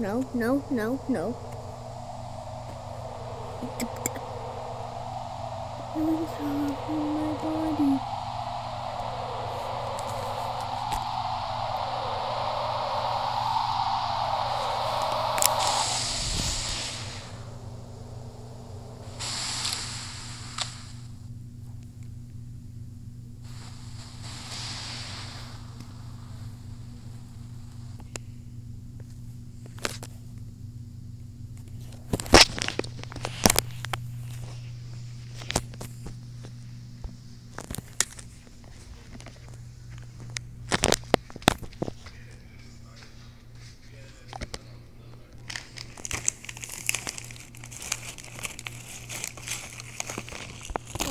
no, no, no, no. my body.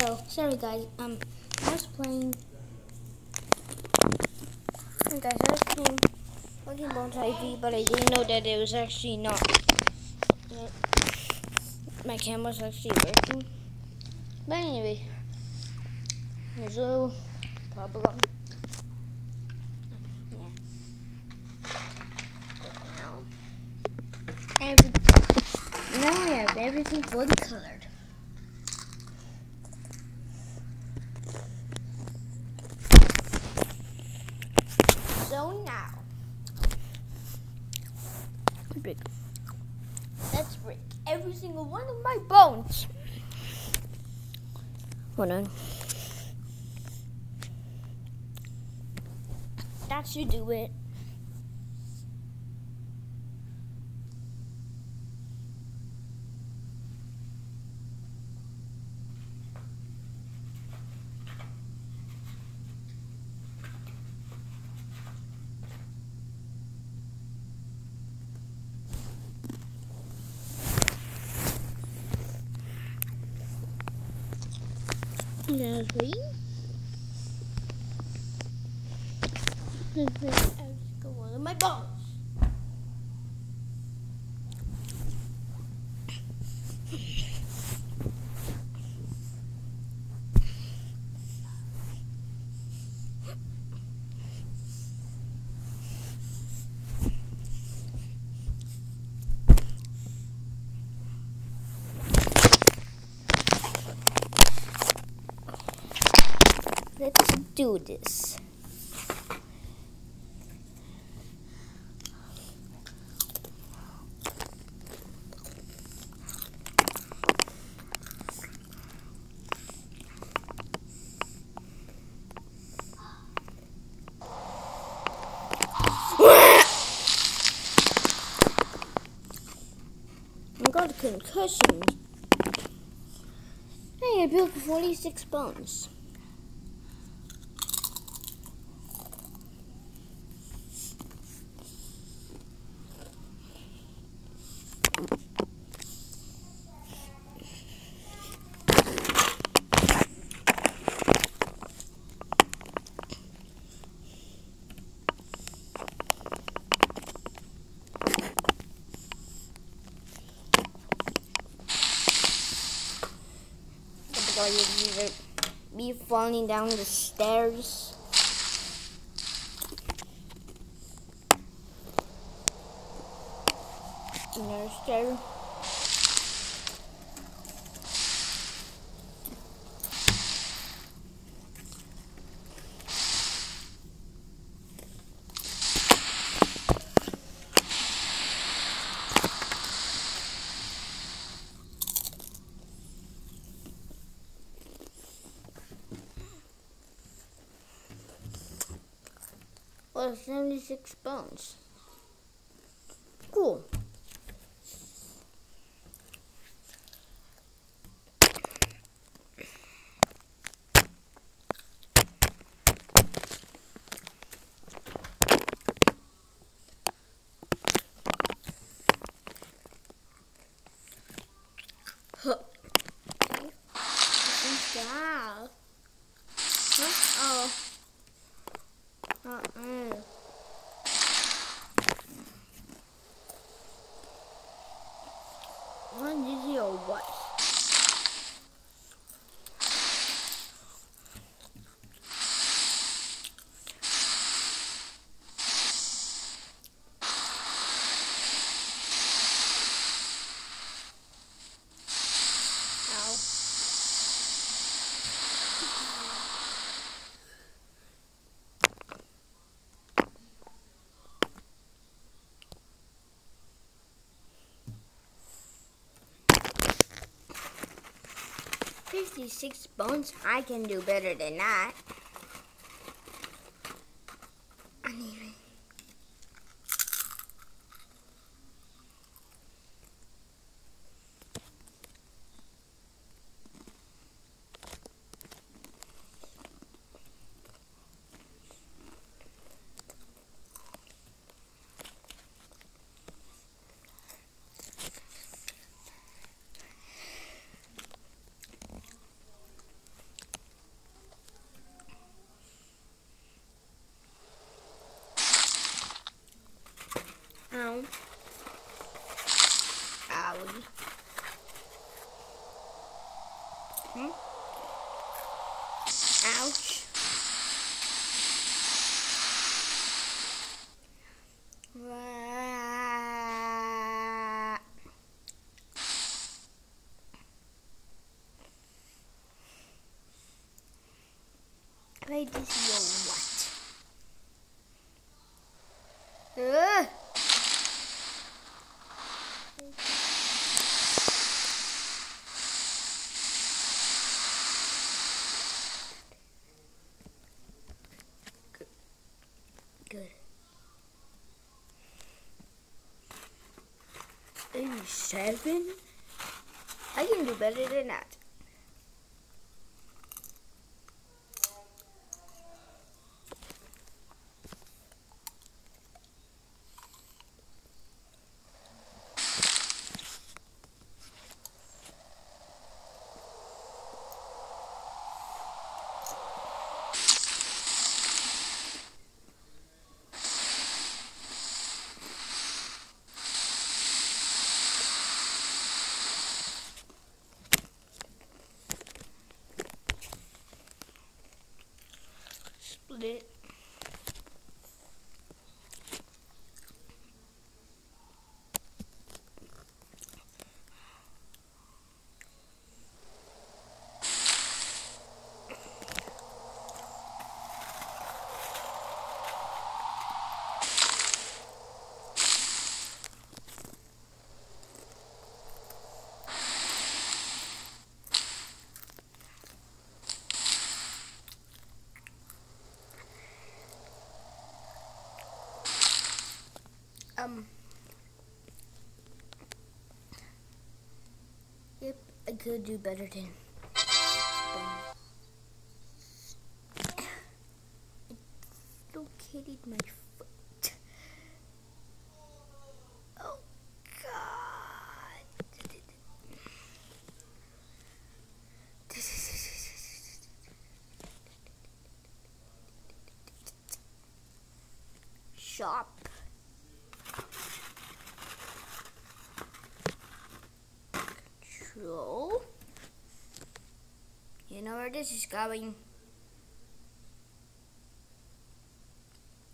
Oh, sorry guys. Um, I was playing. Guys, I was playing Pokemon IV, but I didn't know that it was actually not. My camera's actually working. But anyway, there's a little problem. Yeah. Now I have everything fully colored. So now, break. let's break every single one of my bones. Hold on. That should do it. Yes, we. Every single one of my bones. Let's do this. Got concussion. Hey, I built 46 bones. Going to either be falling down the stairs. Another stair. Well, 76 bones. Cool. Huh. Wow. Huh? Oh. Uh-uh. One dizzy or what? 56 bones. I can do better than that. Uneven. Ow. Owie. Hmm? Ouch. 7? I can do better than that. Um. Yep, I could do better than. It located my foot. Oh God. Shop. Control. You know where this is going.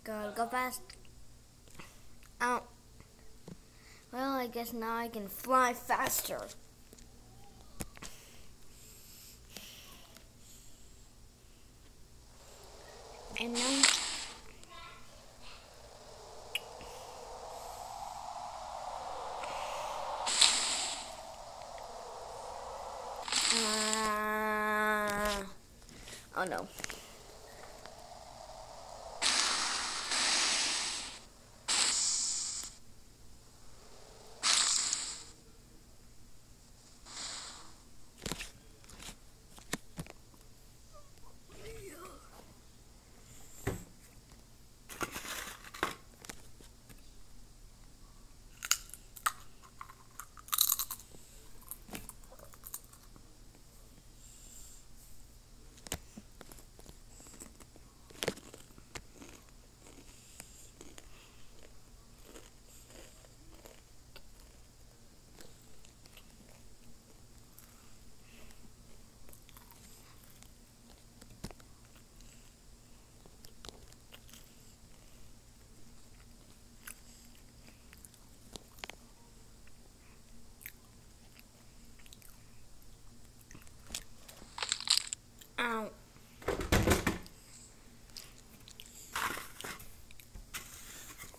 Gotta go fast. Oh. Well, I guess now I can fly faster. And now. Uh, oh no.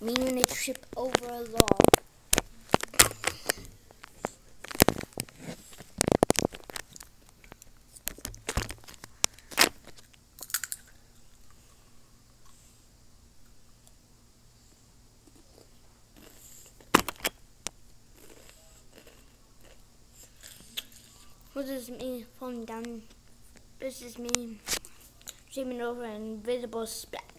meaning they trip over a log. This is me falling down? This is me swimming over an invisible splat.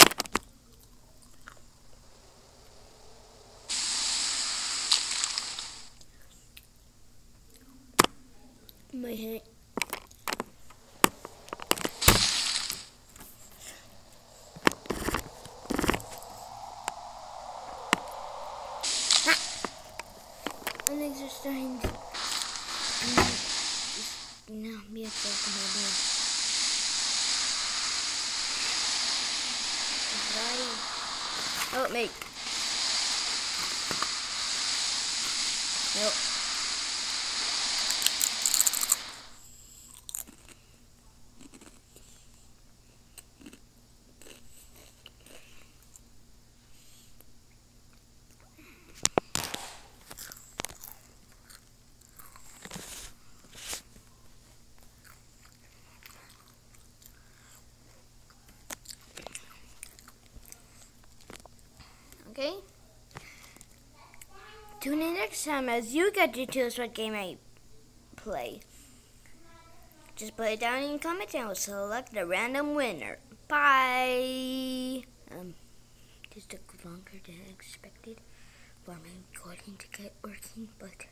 Legs are starting to no, be a joke about Help me. Nope. Okay? Tune in next time as you get to choose what game I play. Just put it down in the comments and we'll select the random winner. Bye! Um, this took longer than expected for my recording to get working, but...